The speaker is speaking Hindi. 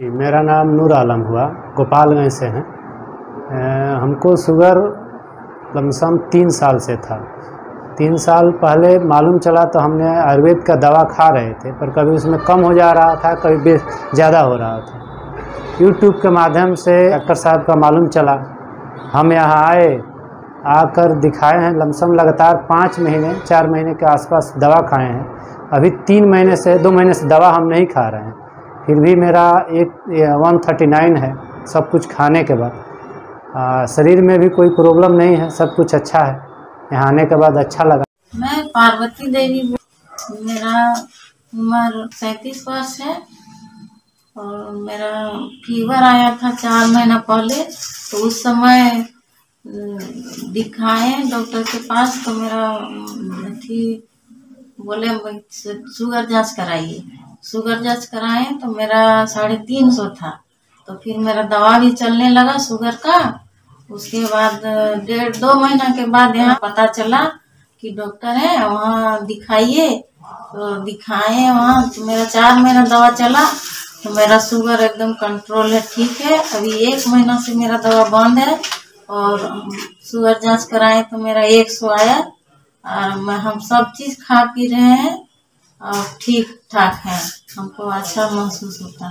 मेरा नाम नूर आलम हुआ गोपालगंज से हैं। हमको शुगर लमसम तीन साल से था। तीन साल पहले मालूम चला तो हमने आयुर्वेद का दवा खा रहे थे, पर कभी उसमें कम हो जा रहा था, कभी ज़्यादा हो रहा था। यूट्यूब के माध्यम से डॉक्टर साहब का मालूम चला, हम यहाँ आए, आकर दिखाए हैं लमसम लगातार पाँच महीने, चार महीने के आसपास दवा खाए हैं। अभी तीन महीने से, दो महीने से दवा हम नहीं खा रहे हैं। फिर भी मेरा एक वन थर्टी नाइन है, सब कुछ खाने के बाद। शरीर में भी कोई प्रॉब्लम नहीं है, सब कुछ अच्छा है। यहाँ आने के बाद अच्छा लगा। मैं पार्वती देवी मेरा उम्र सैंतीस वर्ष है और मेरा फीवर आया था चार महीना पहले तो उस समय दिखाए डॉक्टर के पास तो मेरा अथी बोले शुगर जाँच कराइए। शुगर जाँच कराए तो मेरा साढ़े तीन सौ था। तो फिर मेरा दवा भी चलने लगा शुगर का। उसके बाद, डेढ़ दो महीना के बाद यहाँ पता चला कि डॉक्टर है, वहाँ दिखाइए। तो दिखाए वहाँ तो मेरा चार महीना दवा चला तो मेरा शुगर एकदम कंट्रोल है, ठीक है। अभी एक महीना से मेरा दवा बंद है, और शुगर जाँच कराए तो मेरा एक सौ आया। और मैं, हम सब चीज़ खा पी रहे हैं। और ठीक ठाक है। हमको अच्छा महसूस होता है।